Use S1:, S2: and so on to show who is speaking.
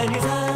S1: Then you